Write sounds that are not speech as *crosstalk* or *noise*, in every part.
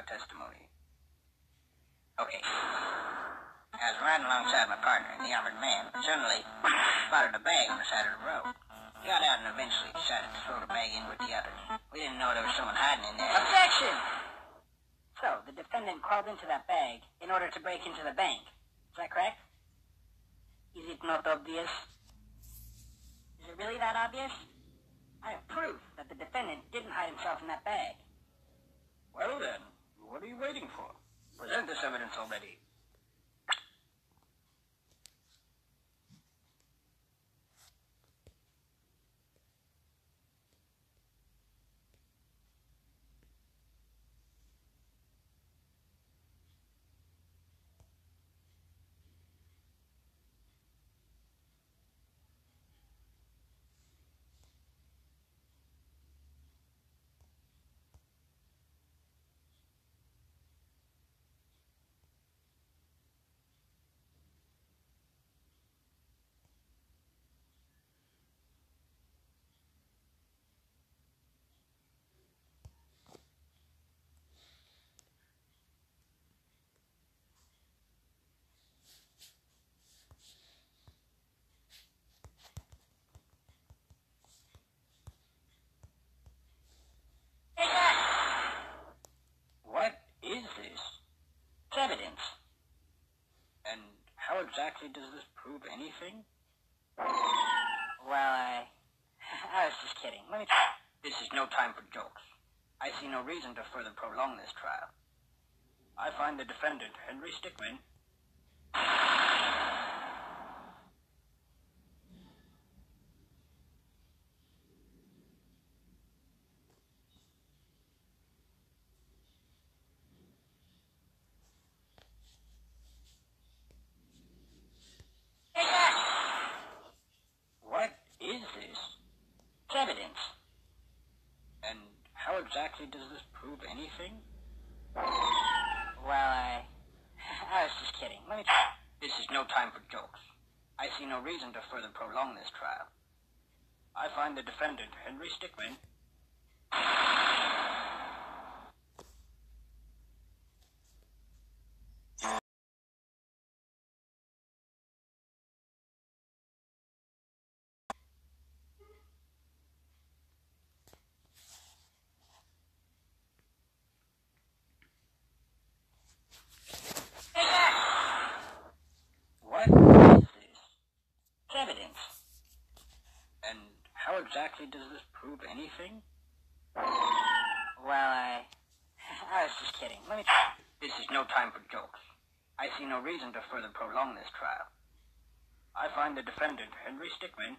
your testimony. Okay. I was riding alongside my partner, the armored man. Suddenly, spotted a bag on the side of the road. Got out and eventually decided to throw the bag in with the others. We didn't know there was someone hiding in there. Objection! So, the defendant crawled into that bag in order to break into the bank. Is that correct? Is it not obvious? Is it really that obvious? I have proof that the defendant didn't hide himself in that bag. Well then, what are you waiting for? Present this evidence already. What is this? It's evidence. And exactly does this prove anything? Well, I... *laughs* I was just kidding. Let me... try. This is no time for jokes. I see no reason to further prolong this trial. I find the defendant, Henry Stickmin, What is this? It's evidence. And exactly does this prove anything? Well, I... *laughs* I was just kidding. Let me... try. This is no time for jokes. I see no reason to further prolong this trial. I find the defendant, Henry Stickmin, What is this? It's evidence. And how exactly does this prove anything? Well, I... *laughs* I was just kidding. Let me... This is no time for jokes. I see no reason to further prolong this trial. I find the defendant, Henry Stickmin,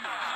Bye.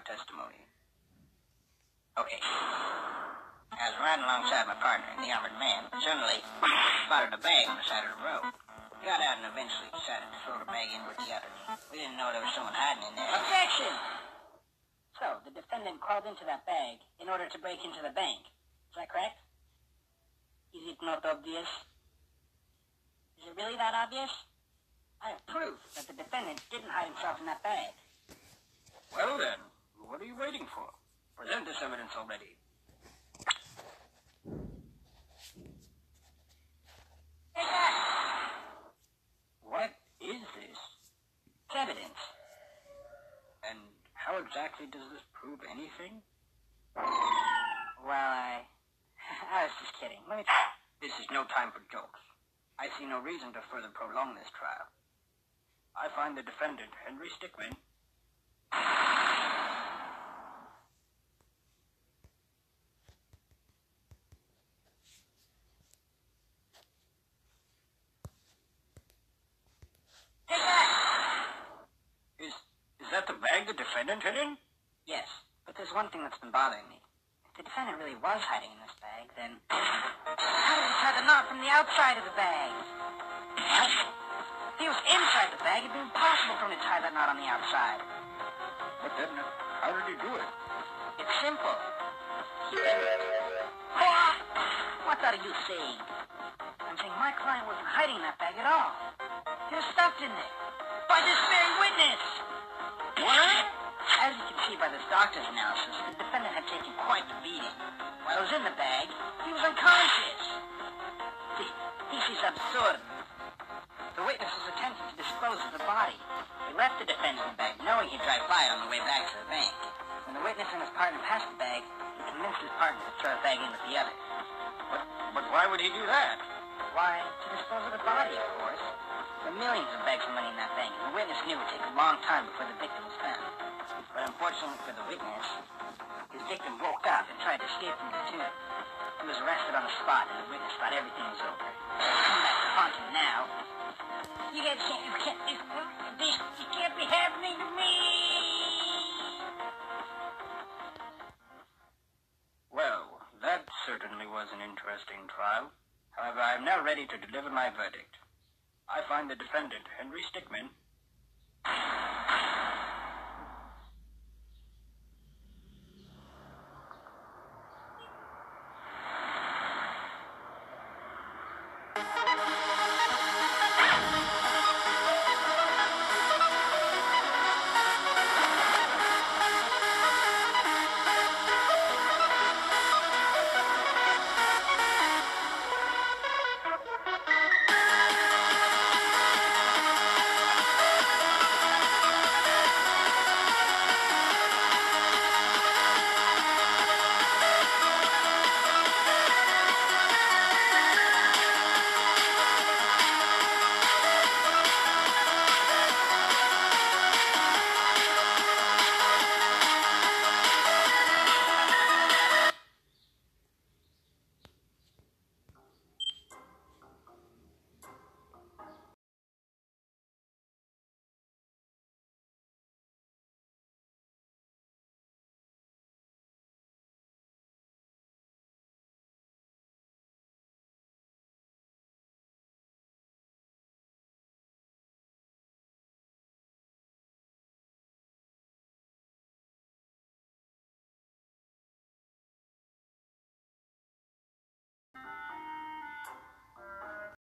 Your testimony. Okay. I was riding alongside my partner, and the armored man. Suddenly, spotted a bag on the side of the road. Got out and eventually decided to throw the bag in with the others. We didn't know there was someone hiding in there. Objection! So, the defendant crawled into that bag in order to break into the bank. Is that correct? Is it not obvious? Is it really that obvious? I have proof that the defendant didn't hide himself in that bag. Well then, what are you waiting for? Present this evidence already. What is this? It's evidence. And how exactly does this prove anything? Well, I... *laughs* I was just kidding. Let me... This is no time for jokes. I see no reason to further prolong this trial. I find the defendant, Henry Stickmin, Take that! is is that the bag the defendant hid in? Yes, but there's one thing that's been bothering me. If the defendant really was hiding in this bag, then... *coughs* How did he tie the knot from the outside of the bag? What? If he was inside the bag, it'd be impossible for him to tie that knot on the outside. But then, how did he do it? It's simple. *laughs* What? What are you saying? I'm saying my client wasn't hiding in that bag at all. He was stuffed in there. By this very witness. What? As you can see by this doctor's analysis, the defendant had taken quite the beating. While he was in the bag, he was unconscious. Th- This is absurd. The witness was attempting to dispose of the body. He left the defendant in the bag, knowing he'd drive by on the way back to the bank. When the witness and his partner passed the bag, he convinced his partner to throw the bag in with the other. But but why would he do that? Why, to dispose of the body, of course. There were millions of bags of money in that bank, and the witness knew it would take a long time before the victim was found. But unfortunately for the witness, his victim woke up and tried to escape from the tomb. He was arrested on the spot, and the witness thought everything was over. Come back to haunt him now. You guys can't, you can't, you, this, you can't be happening to me! Well, that certainly was an interesting trial. However, I am now ready to deliver my verdict. I find the defendant, Henry Stickmin,